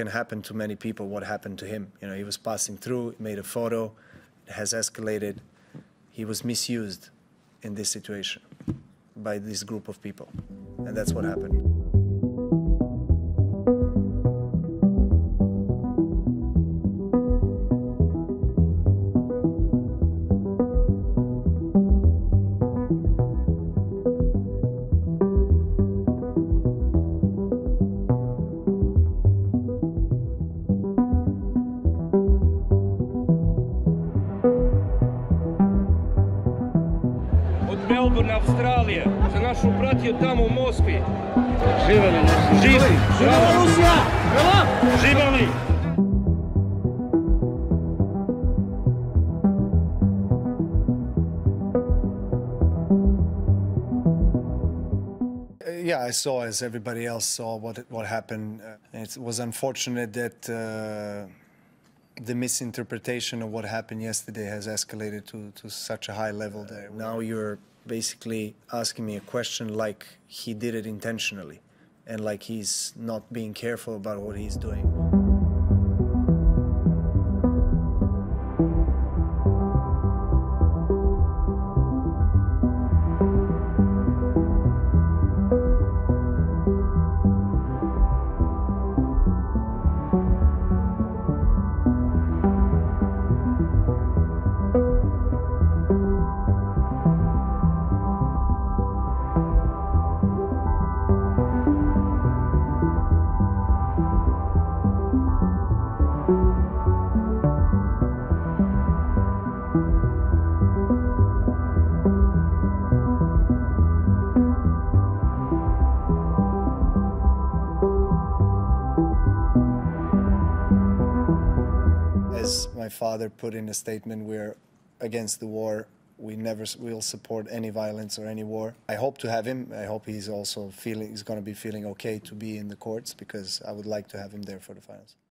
can happen to many people what happened to him. You know, he was passing through, made a photo, it has escalated. He was misused in this situation by this group of people. And that's what happened. Melbourne, Австралija, za našu bratiju tamo u Moskvi. Živeli naši. Živi. Živela Rusija! Živeli! Uh, yeah, I saw, as everybody else saw, what what happened. Uh, it was unfortunate that uh, the misinterpretation of what happened yesterday has escalated to, to such a high level there. Now you're basically asking me a question like he did it intentionally, and like he's not being careful about what he's doing. Father put in a statement, we're against the war. We never will support any violence or any war. I hope to have him. I hope he's also feeling he's going to be feeling okay to be in the courts because I would like to have him there for the finals.